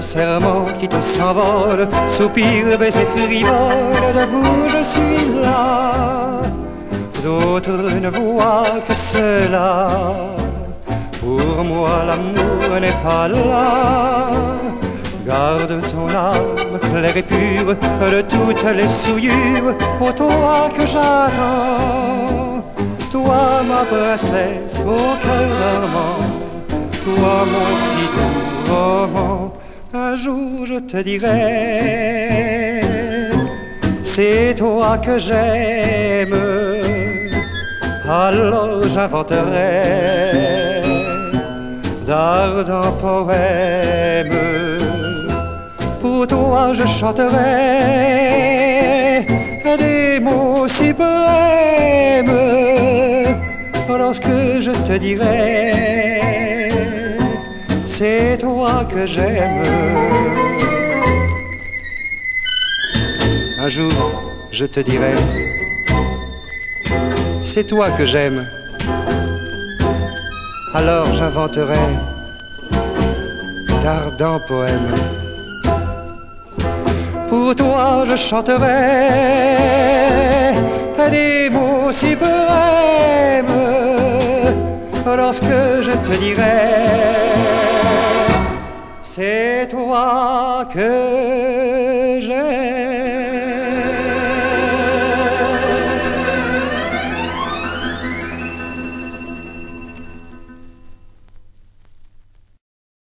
serments qui te s'envolent, soupirs, baisers frivoles, de vous je suis là. D'autres ne voient que cela. Pour moi l'amour n'est pas là. Garde ton âme claire et pure de toutes les souillures, pour toi que j'attends. Toi ma princesse au cœur dormant, toi mon si doux roman, un jour je te dirai, c'est toi que j'aime, alors j'inventerai d'ardents poèmes. Pour toi je chanterai des mots si lorsque je te dirai c'est toi que j'aime. Un jour, je te dirai c'est toi que j'aime. Alors j'inventerai d'ardents poèmes. Pour toi, je chanterai des mots si poèmes lorsque je te dirai c'est toi que.